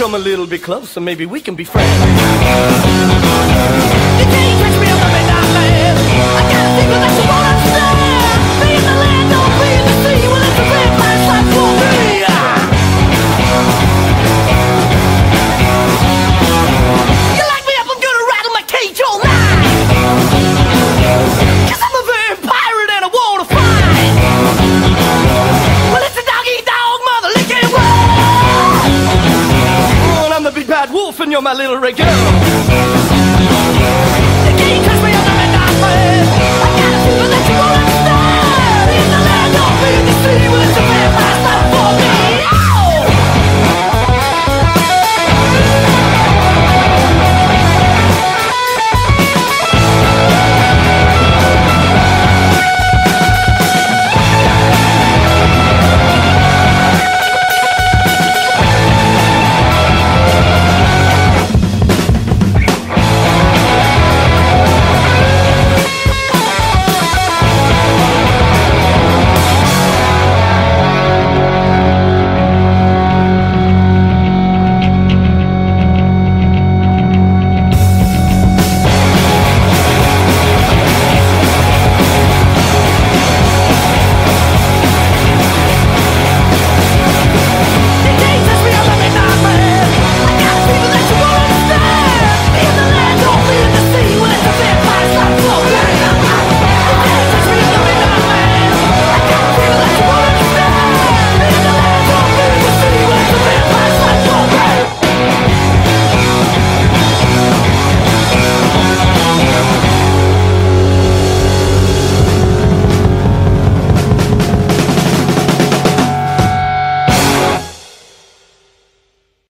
Come a little bit closer, maybe we can be friends. wolf and you're my little red girl.